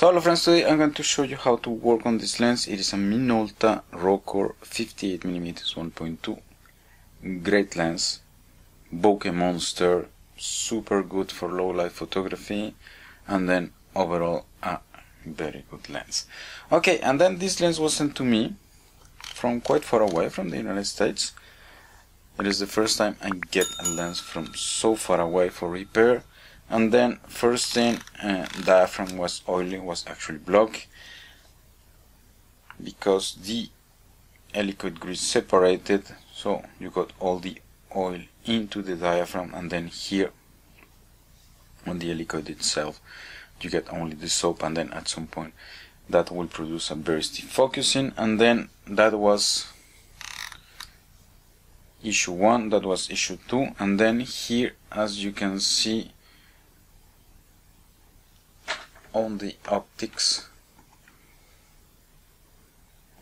So hello friends, today I'm going to show you how to work on this lens. It is a Minolta Rokkor 58mm 1.2. Great lens. Bokeh monster. Super good for low light photography. And then overall a very good lens. Okay, and then this lens was sent to me from quite far away from the United States. It is the first time I get a lens from so far away for repair and then first thing uh, diaphragm was oily was actually blocked because the helicoid grease separated. So you got all the oil into the diaphragm and then here on the helicoid itself you get only the soap and then at some point that will produce a very stiff focusing. And then that was issue 1 that was issue 2 and then here as you can see on the optics.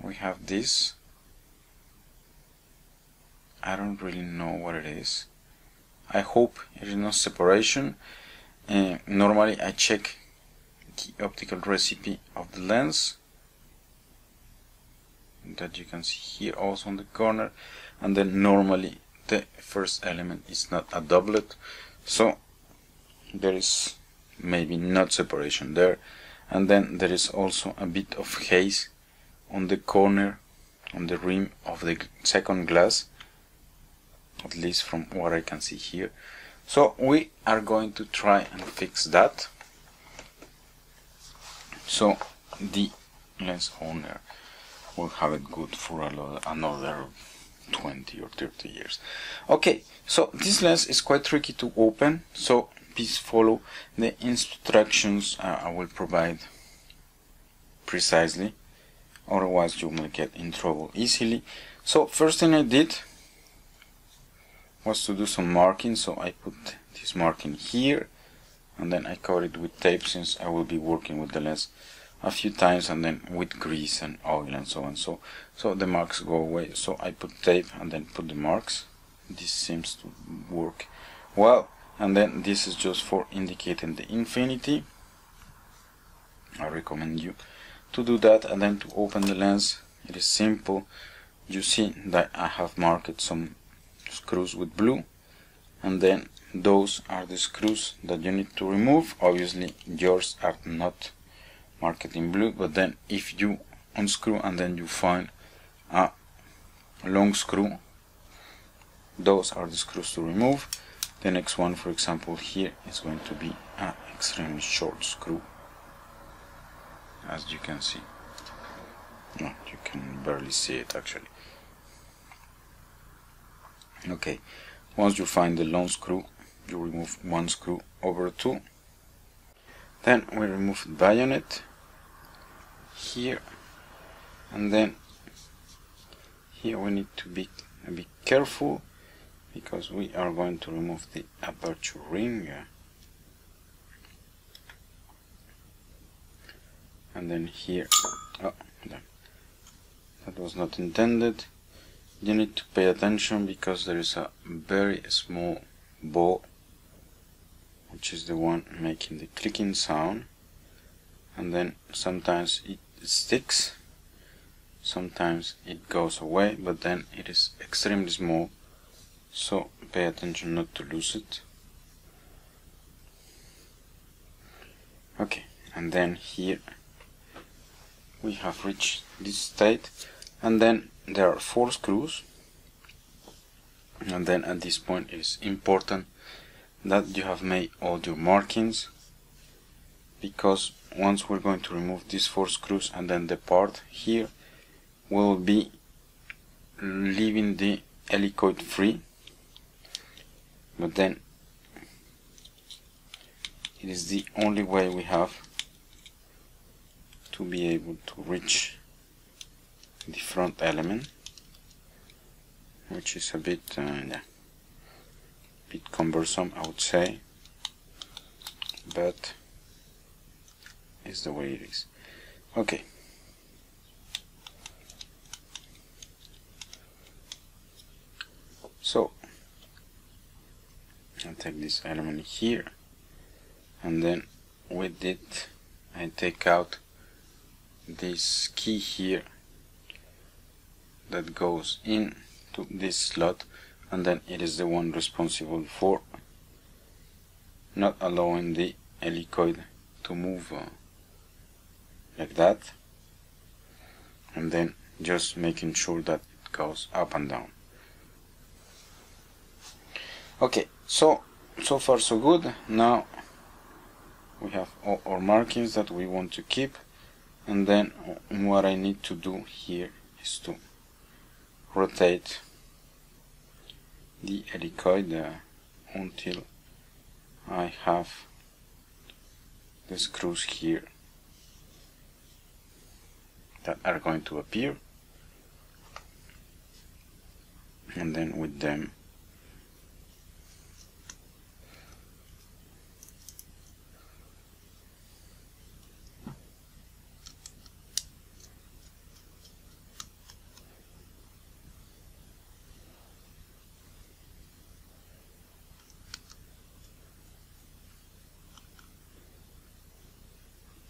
We have this. I don't really know what it is. I hope it is not separation. Uh, normally I check the optical recipe of the lens that you can see here also on the corner. And then normally the first element is not a doublet. So there is maybe not separation there. And then there is also a bit of haze on the corner on the rim of the second glass at least from what I can see here. So we are going to try and fix that. So the lens owner will have it good for another 20 or 30 years. Okay so this lens is quite tricky to open so please follow the instructions uh, I will provide precisely. Otherwise you will get in trouble easily. So first thing I did was to do some marking. So I put this marking here and then I cover it with tape since I will be working with the lens a few times and then with grease and oil and so on. So so the marks go away. So I put tape and then put the marks. This seems to work well and then this is just for indicating the infinity. I recommend you to do that and then to open the lens. It is simple. You see that I have marked some screws with blue. And then those are the screws that you need to remove. Obviously yours are not marked in blue but then if you unscrew and then you find a long screw those are the screws to remove the next one for example here is going to be an extremely short screw as you can see. No, you can barely see it actually. Okay once you find the long screw you remove one screw over two. Then we remove the bayonet here and then here we need to be a bit careful because we are going to remove the aperture ring. And then here oh, that was not intended. You need to pay attention because there is a very small ball which is the one making the clicking sound. And then sometimes it sticks sometimes it goes away but then it is extremely small so pay attention not to lose it. Okay and then here we have reached this state and then there are four screws. And then at this point it is important that you have made all your markings because once we're going to remove these four screws and then the part here will be leaving the helicoid free but then it is the only way we have to be able to reach the front element which is a bit uh, yeah, bit cumbersome I would say. But is the way it is. Okay. So I'll take this element here. And then with it I take out this key here that goes in to this slot. And then it is the one responsible for not allowing the helicoid to move uh, like that. And then just making sure that it goes up and down. Okay so so far so good. Now we have all our markings that we want to keep. And then what I need to do here is to rotate the helicoid uh, until I have the screws here that are going to appear. And then with them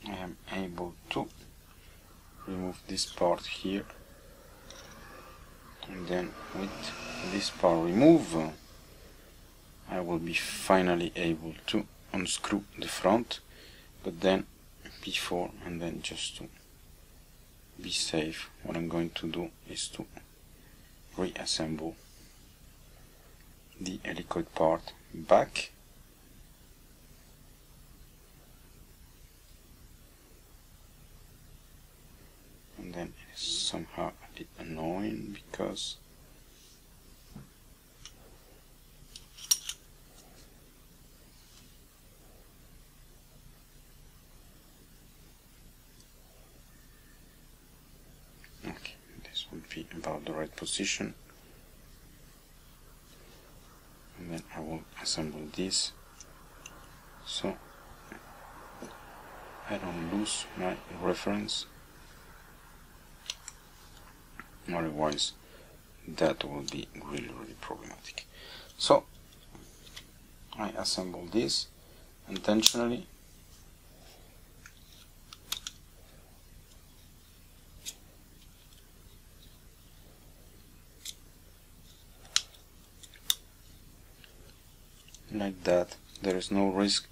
I am able to remove this part here. And then with this part removed I will be finally able to unscrew the front. But then before and then just to be safe what I'm going to do is to reassemble the helicoid part back and then it's somehow a bit annoying because okay this would be about the right position. And then I will assemble this. So I don't lose my reference otherwise that will be really really problematic. So I assemble this intentionally. Like that there is no risk.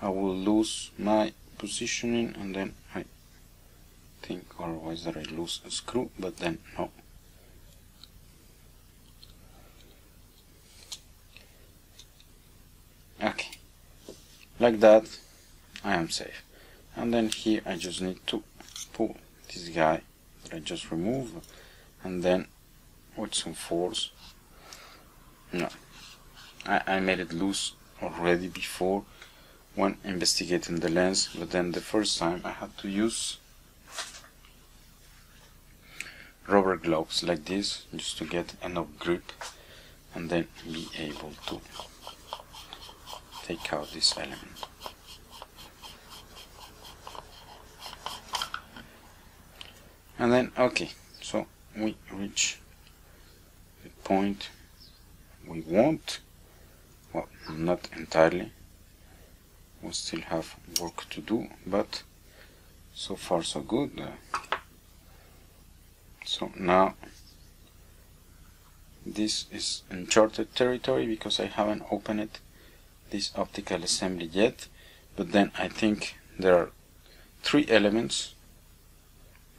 I will lose my positioning and then think otherwise that I lose a screw but then no. Okay. Like that I am safe. And then here I just need to pull this guy that I just removed. And then with some force no. I, I made it loose already before when investigating the lens but then the first time I had to use rubber gloves like this just to get enough grip and then be able to take out this element. And then okay so we reach the point we want. Well not entirely. We still have work to do but so far so good. uh, so now this is uncharted territory because I haven't opened this optical assembly yet. But then I think there are three elements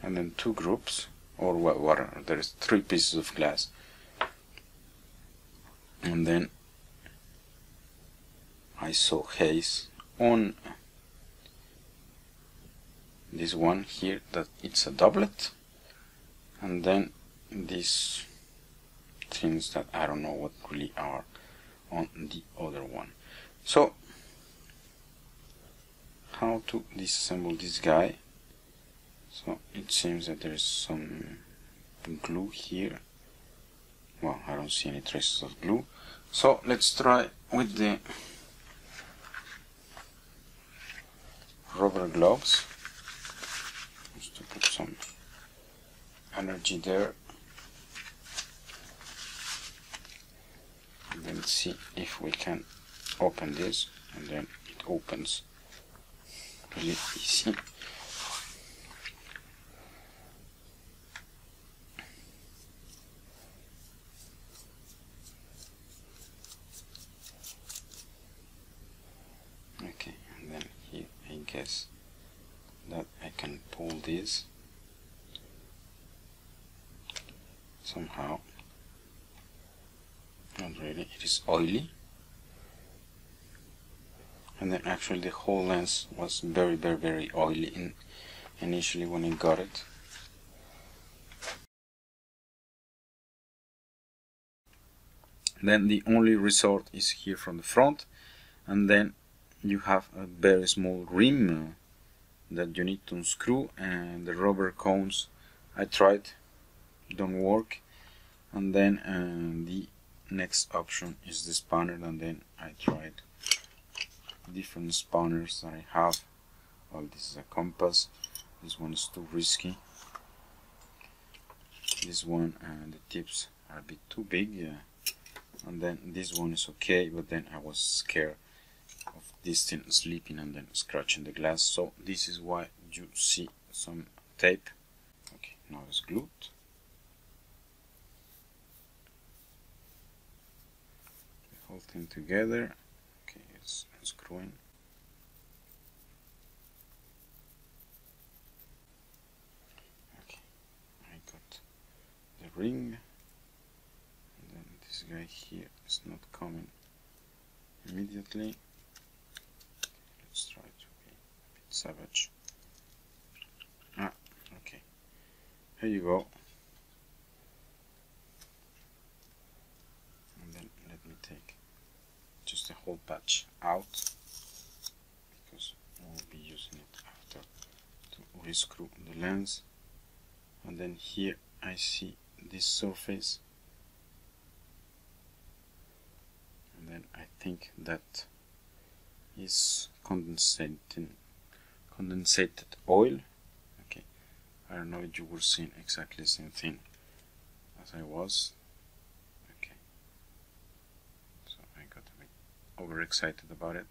and then two groups or what, what there's three pieces of glass. And then I saw haze on this one here that it's a doublet and then these things that I don't know what really are on the other one. So how to disassemble this guy? So it seems that there's some glue here. Well I don't see any traces of glue. So let's try with the rubber gloves. Just to put some energy there. And then see if we can open this and then it opens. Really easy. Okay, and then here I guess that I can pull this somehow. Not really, it is oily. And then actually the whole lens was very very very oily in initially when I got it. Then the only resort is here from the front and then you have a very small rim that you need to unscrew and the rubber cones I tried don't work. And then uh, the next option is the spanner and then I tried different spanners that I have. Well this is a compass. This one is too risky. This one and uh, the tips are a bit too big uh, and then this one is okay but then I was scared of this thing slipping and then scratching the glass. So this is why you see some tape. Okay now it's glued whole thing together. Okay it's unscrewing okay I got the ring. And then this guy here is not coming immediately. Let's try to be a bit savage. Ah okay. Here you go and then let me take just the whole patch out because we'll be using it after to rescrew the lens. And then here I see this surface. And then I think that is condensating condensated oil. Okay. I don't know if you were seeing exactly the same thing as I was okay so I got a bit overexcited about it.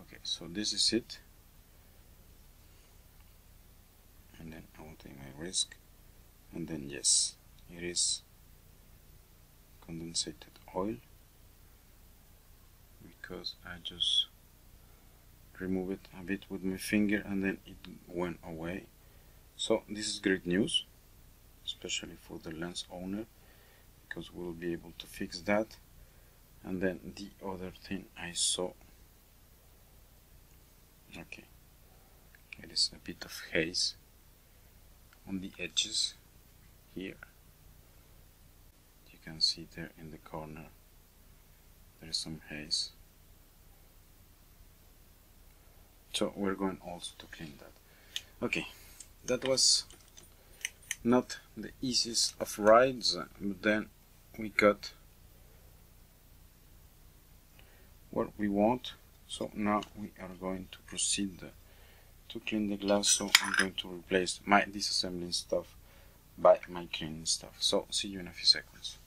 Okay so this is it. And then I will take my risk. And then yes it is condensated oil. Because I just remove it a bit with my finger and then it went away. So this is great news especially for the lens owner because we'll be able to fix that and then the other thing I saw. Okay. It is a bit of haze on the edges here. You can see there in the corner there is some haze. So we're going also to clean that. Okay. That was not the easiest of rides. But then we got what we want. So now we are going to proceed to clean the glass. So I'm going to replace my disassembling stuff by my cleaning stuff. So see you in a few seconds.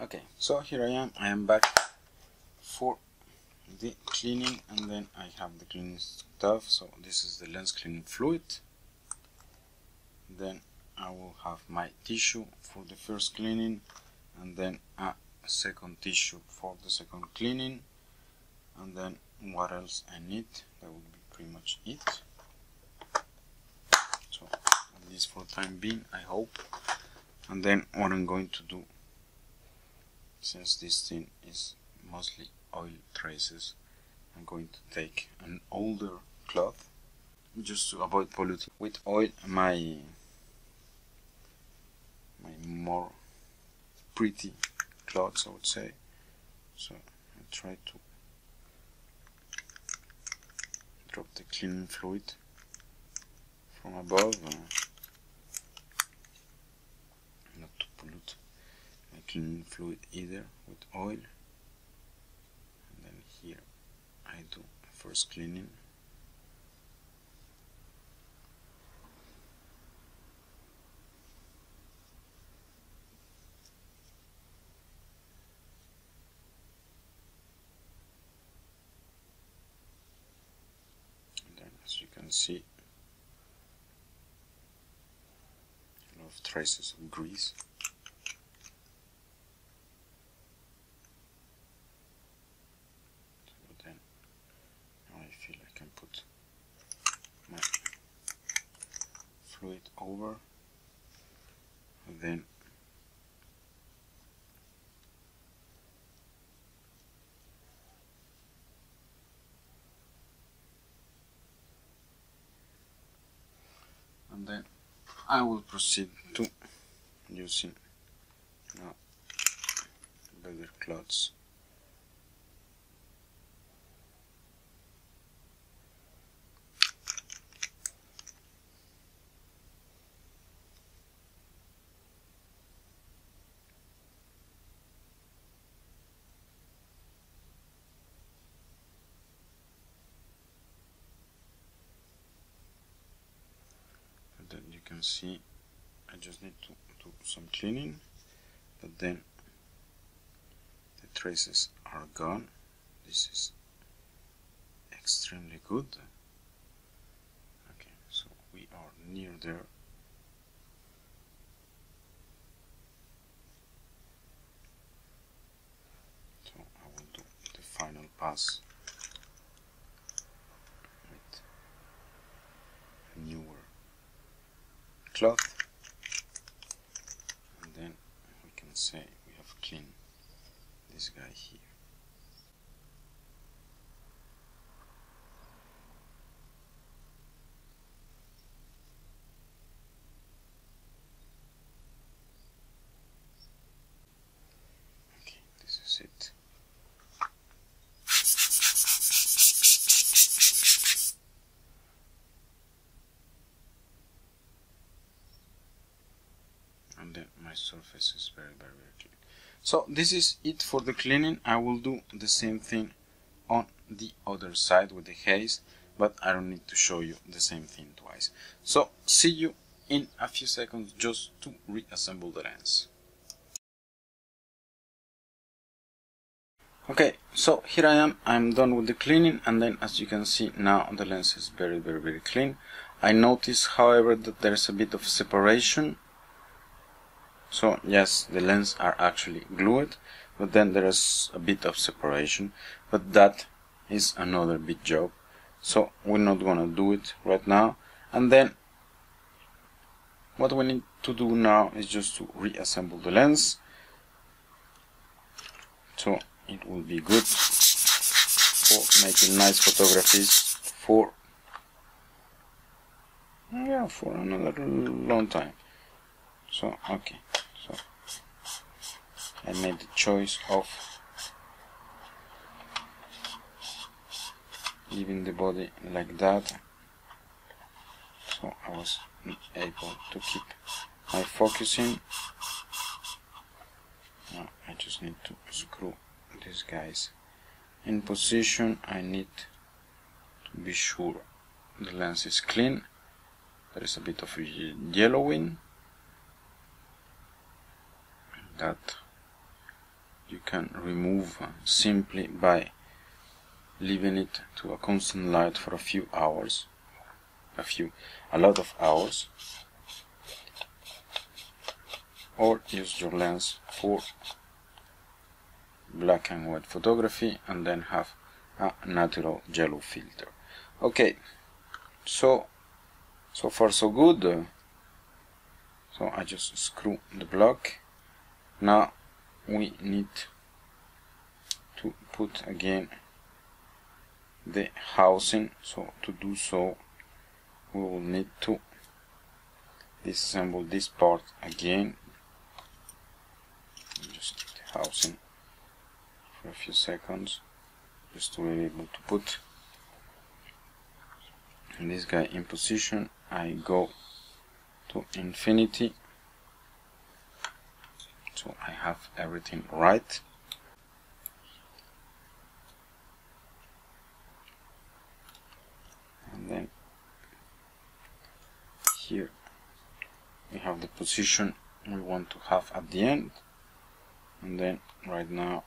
Okay so here I am. I am back for the cleaning and then I have the cleaning stuff. So this is the lens cleaning fluid. Then I will have my tissue for the first cleaning and then a second tissue for the second cleaning. And then what else I need? That would be pretty much it. So at least for the time being I hope. And then what I'm going to do since this thing is mostly oil traces I'm going to take an older cloth just to avoid polluting with oil. My my more pretty cloths I would say. So I try to drop the cleaning fluid from above uh, not to pollute my cleaning fluid either with oil. And then here I do first cleaning as you can see. A lot of traces of grease so then now I feel I can put my fluid over and then and then I will proceed to using uh, now better cloths and then you can see I just need to do some cleaning but then the traces are gone. This is extremely good. Okay so we are near there. So I will do the final pass with a newer cloth. And then we can say we have cleaned this guy here okay this is it and then my surface is very very very clean so this is it for the cleaning. I will do the same thing on the other side with the haze but I don't need to show you the same thing twice. So see you in a few seconds just to reassemble the lens. Okay so here I am. I'm done with the cleaning and then as you can see now the lens is very very very clean. I notice however that there's a bit of separation so yes the lens are actually glued but then there is a bit of separation but that is another big job. So we're not gonna do it right now. And then what we need to do now is just to reassemble the lens. So it will be good for making nice photographies for yeah for another long time. So okay I made the choice of leaving the body like that. So I was able to keep my focusing now I just need to screw these guys in position. I need to be sure the lens is clean. There is a bit of yellowing. That you can remove simply by leaving it to a constant light for a few hours. A few a lot of hours. Or use your lens for black and white photography and then have a natural yellow filter. Okay so so far so good. So I just screw the block. Now we need to put again the housing. So to do so we will need to disassemble this part again. Just the housing for a few seconds. Just to be able to put this guy in position. I go to infinity so I have everything right. And then here we have the position we want to have at the end. And then right now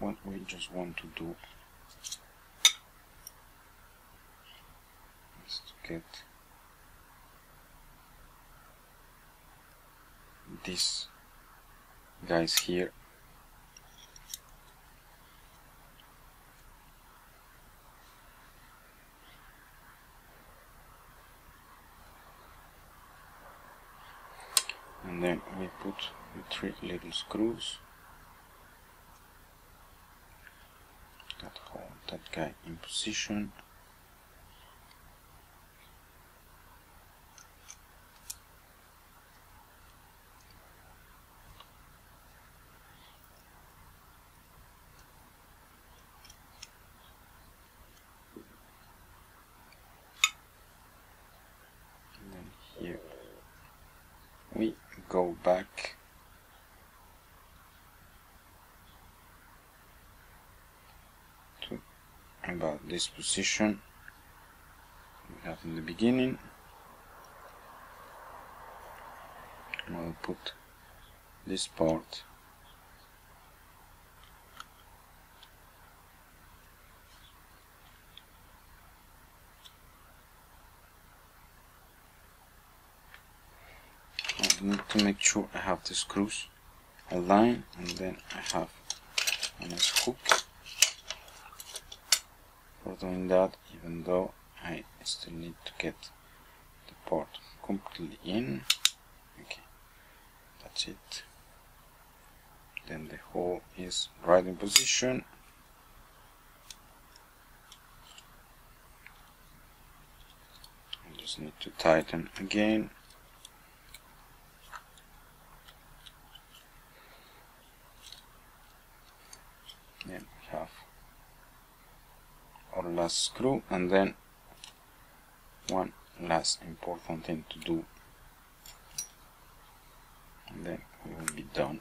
what we just want to do is to get these guys here. And then we put the three little screws that hold that guy in position and then here we go back. To about this position we have in the beginning. We'll put this part I need to make sure I have the screws aligned and then I have a nice hook for doing that even though I still need to get the part completely in. Okay that's it. Then the hole is right in position. I just need to tighten again then we have our last screw and then one last important thing to do. And then we will be done.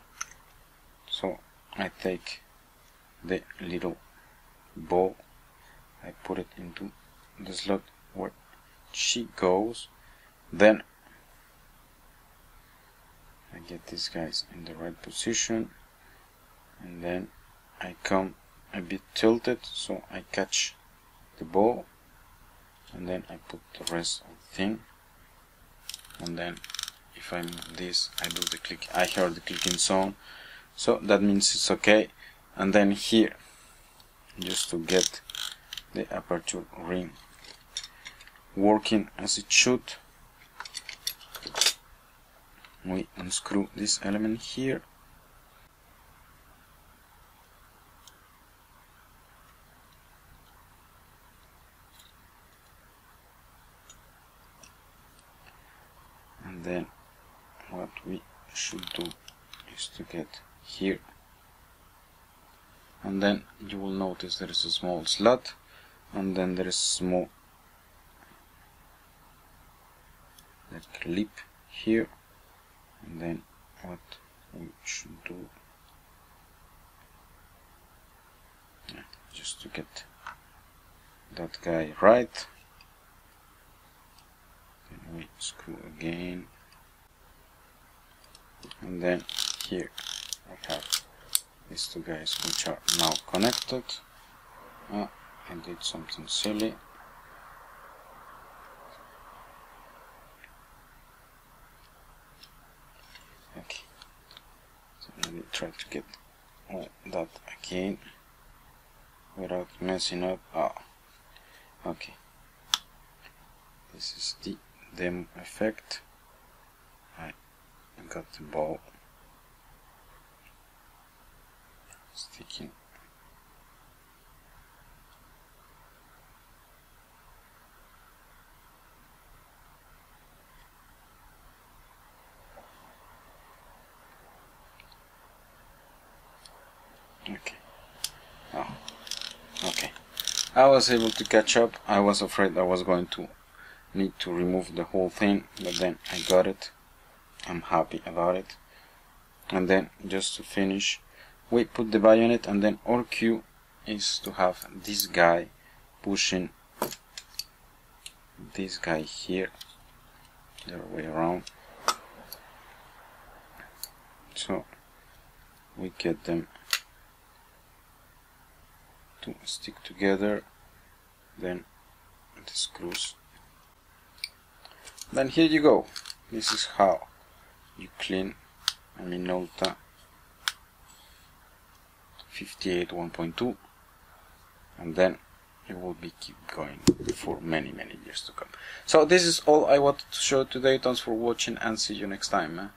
So I take the little ball I put it into the slot where she goes. Then I get these guys in the right position. And then I come a bit tilted so I catch the ball and then I put the rest of the thing. And then if I move this I do the click I heard the clicking sound. So that means it's okay. And then here just to get the aperture ring working as it should we unscrew this element here then what we should do is to get here. And then you will notice there is a small slot and then there is small like lip here. And then what we should do just to get that guy right we screw again. And then here I have these two guys which are now connected. Uh, I did something silly. Okay. So let me try to get all that again without messing up. Ah okay. This is the demo effect. I got the ball. Sticking okay. Oh okay. I was able to catch up. I was afraid I was going to need to remove the whole thing but then I got it. I'm happy about it. And then just to finish we put the bayonet and then our cue is to have this guy pushing this guy here the other way around. So we get them to stick together. Then the screws then here you go. This is how you clean a Minolta 58 1.2 and then it will be keep going for many many years to come. So this is all I wanted to show today. Thanks for watching and see you next time eh?